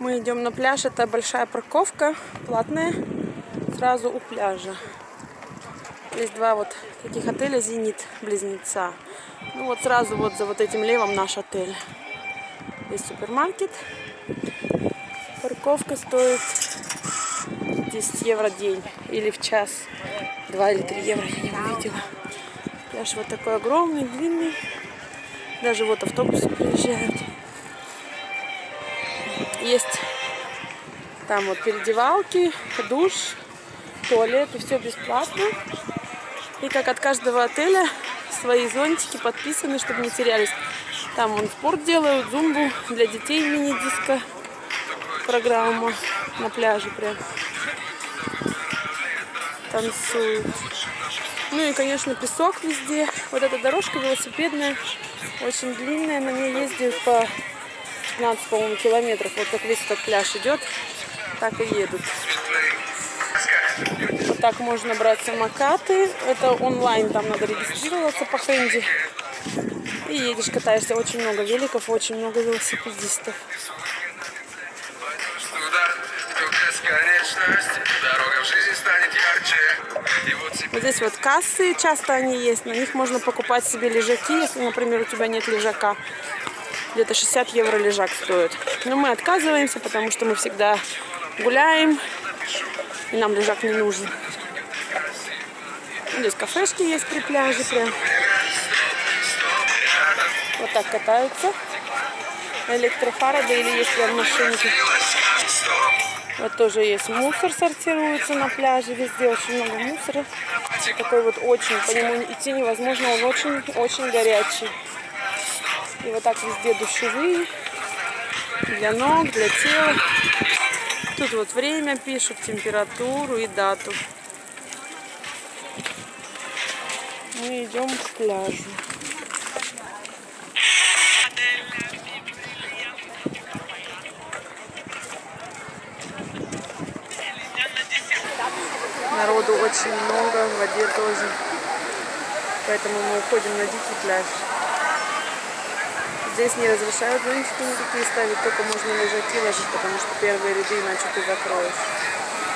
Мы идем на пляж. Это большая парковка, платная, сразу у пляжа. Есть два вот таких отеля «Зенит» близнеца. Ну вот сразу вот за вот этим левым наш отель. Есть супермаркет. Парковка стоит 10 евро день или в час. 2 или 3 евро, я не увидела. Пляж вот такой огромный, длинный. Даже вот автобусы приезжают. Есть там вот переодевалки, душ, туалет, и все бесплатно. И как от каждого отеля свои зонтики подписаны, чтобы не терялись. Там вон спорт делают, зумбу для детей мини-диско программа на пляже прям танцуют. Ну и, конечно, песок везде. Вот эта дорожка велосипедная, очень длинная. На ней ездят по 15, по-моему, километров. Вот как весь этот пляж идет, так и едут. Вот так можно брать самокаты. Это онлайн, там надо регистрироваться по хенди. И едешь, катаешься. Очень много великов, очень много велосипедистов. Вот здесь вот кассы, часто они есть. На них можно покупать себе лежаки, если, например, у тебя нет лежака. Где-то 60 евро лежак стоит. Но мы отказываемся, потому что мы всегда гуляем. И нам лежак не нужен. Здесь кафешки есть при пляже прям. Вот так катаются. Электрофарады или есть прям машинки. Вот тоже есть мусор сортируется на пляже. Везде очень много мусора. Такой вот очень, по нему идти невозможно. Он очень-очень горячий. И вот так везде душевые. Для ног, для тела. Тут вот время пишут, температуру и дату. Мы идем к пляжу. Народу очень много, в воде тоже. Поэтому мы уходим на дикий пляж. Здесь не разрешают зонтики никакие ставить, только можно лежаки ложить, потому что первые ряды иначе ты закроешь.